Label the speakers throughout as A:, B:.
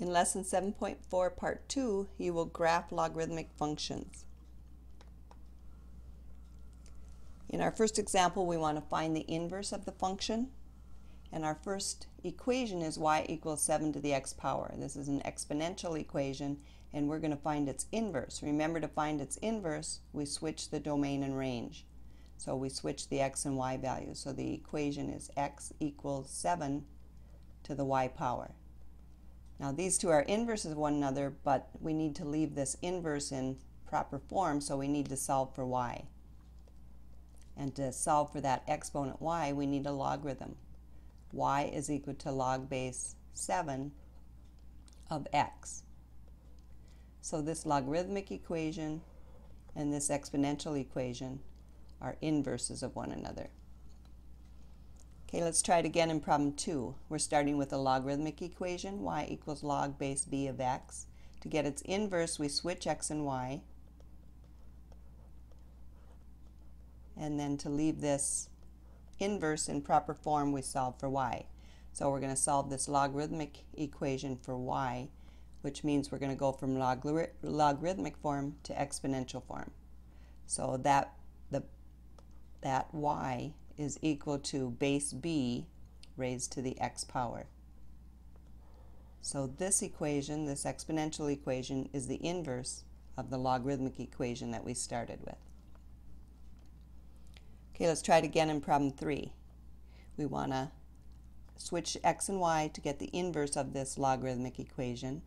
A: In Lesson 7.4, Part 2, you will graph logarithmic functions. In our first example, we want to find the inverse of the function. And our first equation is y equals 7 to the x power. This is an exponential equation, and we're going to find its inverse. Remember to find its inverse, we switch the domain and range. So we switch the x and y values. So the equation is x equals 7 to the y power. Now these two are inverses of one another, but we need to leave this inverse in proper form, so we need to solve for y. And to solve for that exponent y, we need a logarithm. y is equal to log base 7 of x. So this logarithmic equation and this exponential equation are inverses of one another. Okay, let's try it again in problem 2. We're starting with a logarithmic equation, y equals log base b of x. To get its inverse, we switch x and y. And then to leave this inverse in proper form, we solve for y. So we're going to solve this logarithmic equation for y, which means we're going to go from logarithmic form to exponential form. So that the that y is equal to base b raised to the x power. So this equation, this exponential equation, is the inverse of the logarithmic equation that we started with. Okay, let's try it again in problem 3. We want to switch x and y to get the inverse of this logarithmic equation.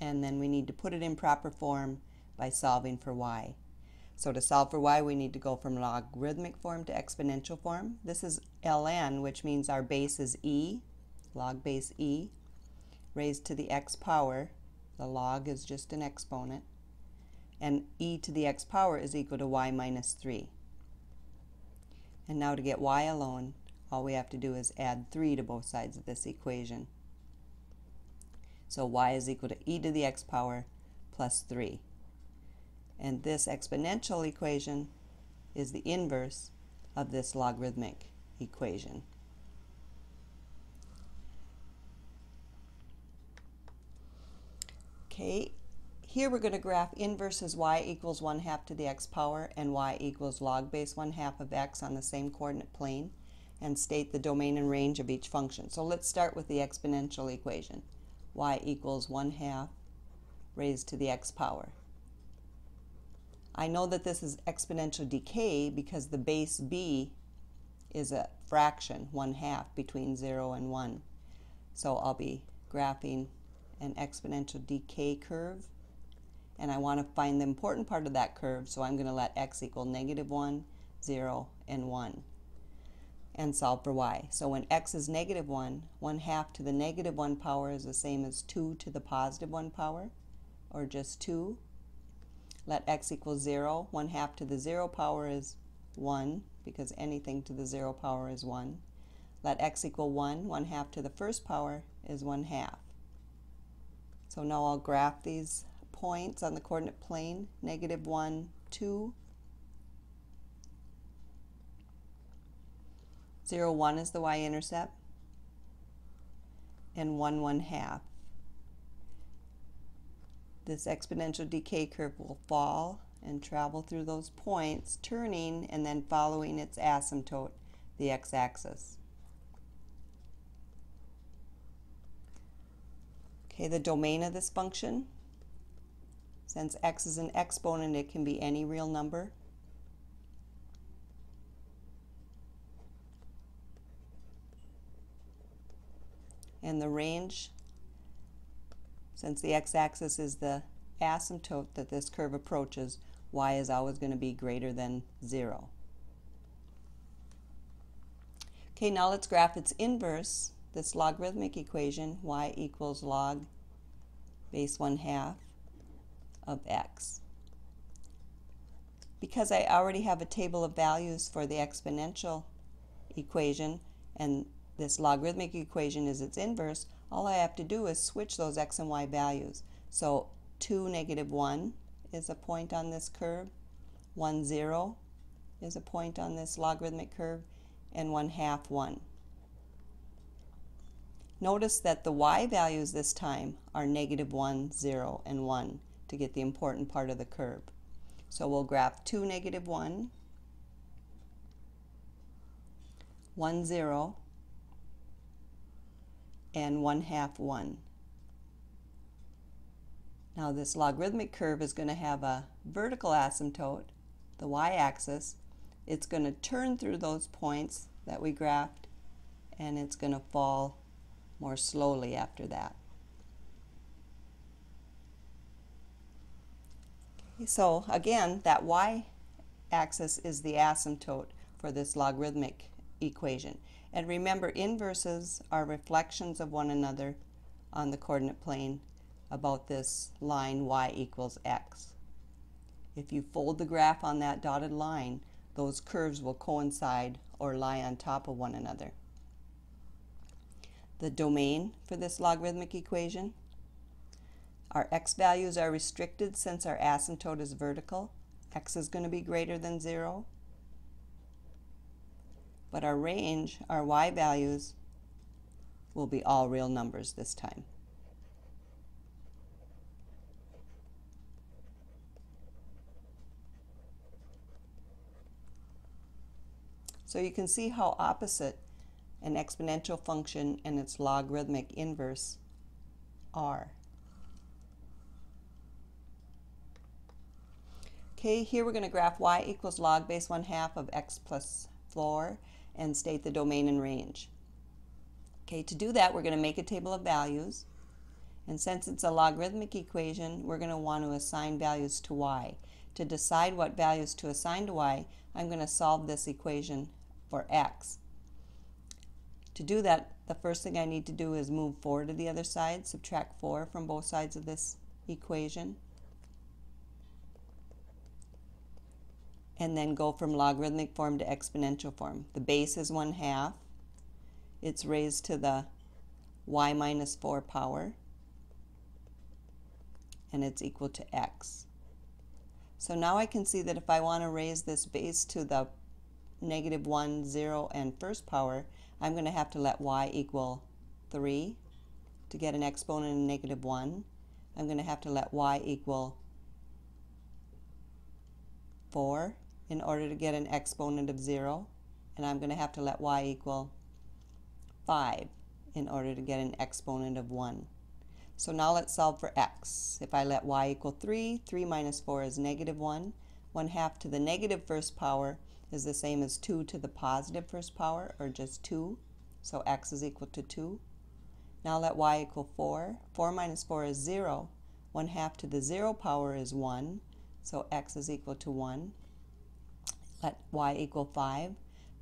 A: And then we need to put it in proper form by solving for y. So to solve for y, we need to go from logarithmic form to exponential form. This is ln, which means our base is e, log base e, raised to the x power. The log is just an exponent. And e to the x power is equal to y minus 3. And now to get y alone, all we have to do is add 3 to both sides of this equation. So y is equal to e to the x power plus 3. And this exponential equation is the inverse of this logarithmic equation. Okay, here we're going to graph inverse as y equals 1 half to the x power and y equals log base 1 half of x on the same coordinate plane and state the domain and range of each function. So let's start with the exponential equation. y equals 1 half raised to the x power. I know that this is exponential decay because the base b is a fraction, 1 half, between 0 and 1. So I'll be graphing an exponential decay curve. And I want to find the important part of that curve, so I'm going to let x equal negative 1, 0, and 1 and solve for y. So when x is negative 1, 1 half to the negative 1 power is the same as 2 to the positive 1 power, or just 2 let x equal 0. 1 half to the 0 power is 1, because anything to the 0 power is 1. Let x equal 1. 1 half to the first power is 1 half. So now I'll graph these points on the coordinate plane, negative 1, 2. 0, 1 is the y-intercept, and 1, 1 half this exponential decay curve will fall and travel through those points, turning and then following its asymptote, the x-axis. Okay, the domain of this function, since x is an exponent, it can be any real number. And the range since the x-axis is the asymptote that this curve approaches, y is always going to be greater than 0. Okay, now let's graph its inverse, this logarithmic equation, y equals log base 1 half of x. Because I already have a table of values for the exponential equation and this logarithmic equation is its inverse, all I have to do is switch those x and y values. So 2, negative 1 is a point on this curve, 1, 0 is a point on this logarithmic curve, and 1 half 1. Notice that the y values this time are negative 1, 0, and 1 to get the important part of the curve. So we'll graph 2, negative 1, 1, 0, and 1 half 1. Now this logarithmic curve is going to have a vertical asymptote, the y-axis. It's going to turn through those points that we graphed and it's going to fall more slowly after that. So again, that y-axis is the asymptote for this logarithmic equation. And remember, inverses are reflections of one another on the coordinate plane about this line y equals x. If you fold the graph on that dotted line, those curves will coincide or lie on top of one another the domain for this logarithmic equation. Our x values are restricted since our asymptote is vertical. x is going to be greater than 0. But our range, our y values, will be all real numbers this time. So you can see how opposite an exponential function and its logarithmic inverse are. Okay, here we're going to graph y equals log base 1 half of x plus 4 and state the domain and range. Okay, to do that we're going to make a table of values and since it's a logarithmic equation we're going to want to assign values to y. To decide what values to assign to y I'm going to solve this equation for x. To do that, the first thing I need to do is move 4 to the other side, subtract 4 from both sides of this equation, and then go from logarithmic form to exponential form. The base is 1 half. It's raised to the y minus 4 power, and it's equal to x. So now I can see that if I want to raise this base to the negative 1, 0, and first power, I'm going to have to let y equal 3 to get an exponent of negative 1. I'm going to have to let y equal 4 in order to get an exponent of 0. And I'm going to have to let y equal 5 in order to get an exponent of 1. So now let's solve for x. If I let y equal 3, 3 minus 4 is negative 1. 1 half to the negative first power is the same as 2 to the positive first power, or just 2. So x is equal to 2. Now let y equal 4. 4 minus 4 is 0. 1 half to the 0 power is 1. So x is equal to 1. Let y equal 5.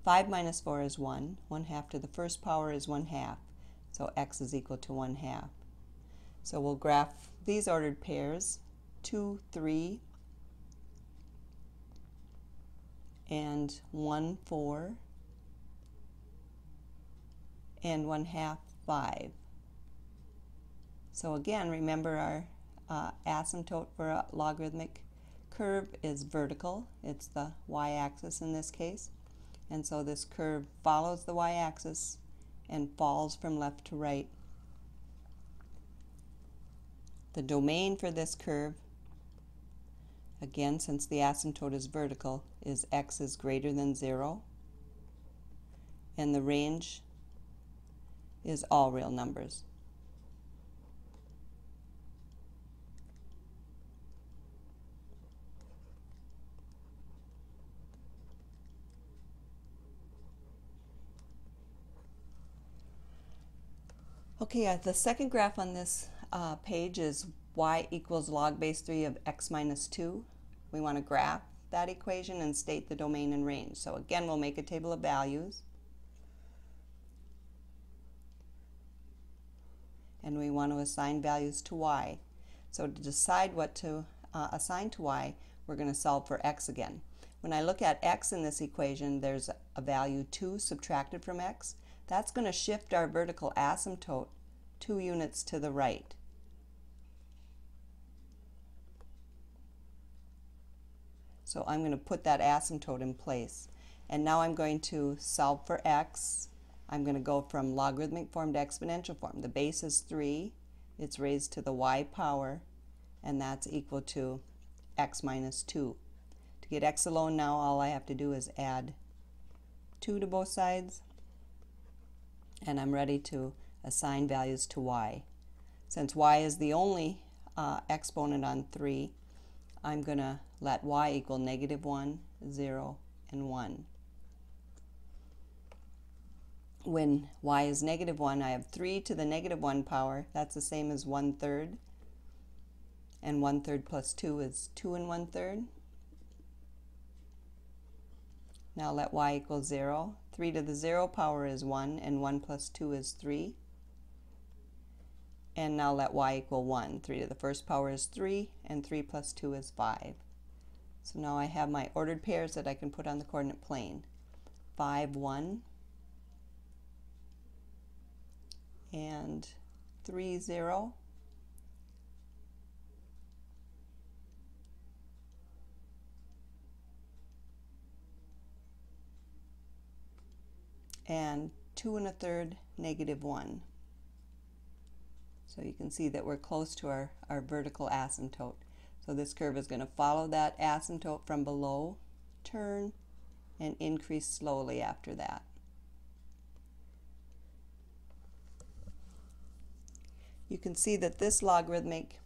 A: 5 minus 4 is 1. 1 half to the first power is 1 half. So x is equal to 1 half. So we'll graph these ordered pairs, 2, 3, and 1 4 and 1 half 5. So again, remember our uh, asymptote for a logarithmic curve is vertical. It's the y-axis in this case. And so this curve follows the y-axis and falls from left to right. The domain for this curve Again, since the asymptote is vertical, is x is greater than 0. And the range is all real numbers. Okay, uh, the second graph on this uh, page is y equals log base 3 of x minus 2. We want to graph that equation and state the domain and range. So again, we'll make a table of values. And we want to assign values to y. So to decide what to uh, assign to y, we're going to solve for x again. When I look at x in this equation, there's a value 2 subtracted from x. That's going to shift our vertical asymptote two units to the right. So I'm going to put that asymptote in place. And now I'm going to solve for x I'm going to go from logarithmic form to exponential form. The base is 3. It's raised to the y power, and that's equal to x minus 2. To get x alone now, all I have to do is add 2 to both sides, and I'm ready to assign values to y. Since y is the only uh, exponent on 3, I'm going to let y equal negative 1, 0, and 1 when y is negative 1, I have 3 to the negative 1 power. That's the same as 1 third. And 1 third plus 2 is 2 and 1 third. Now let y equal 0. 3 to the 0 power is 1, and 1 plus 2 is 3. And now let y equal 1. 3 to the first power is 3, and 3 plus 2 is 5. So now I have my ordered pairs that I can put on the coordinate plane. 5, 1. and 3, 0. And 2 and a third, negative 1. So you can see that we're close to our, our vertical asymptote. So this curve is going to follow that asymptote from below, turn, and increase slowly after that. you can see that this logarithmic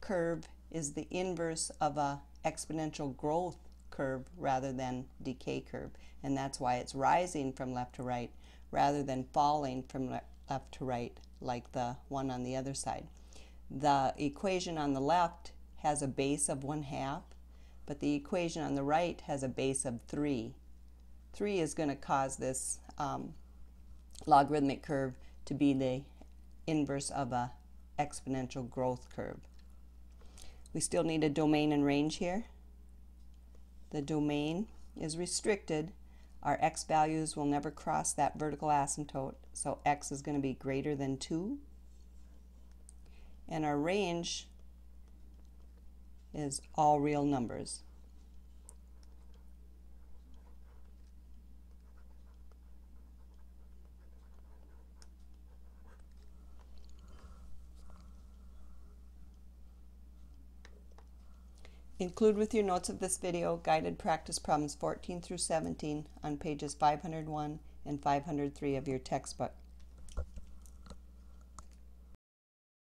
A: curve is the inverse of a exponential growth curve rather than decay curve and that's why it's rising from left to right rather than falling from le left to right like the one on the other side. The equation on the left has a base of 1 half but the equation on the right has a base of 3. 3 is going to cause this um, logarithmic curve to be the inverse of a exponential growth curve. We still need a domain and range here. The domain is restricted. Our x values will never cross that vertical asymptote, so x is going to be greater than 2. And our range is all real numbers. Include with your notes of this video guided practice problems 14 through 17 on pages 501 and 503 of your textbook.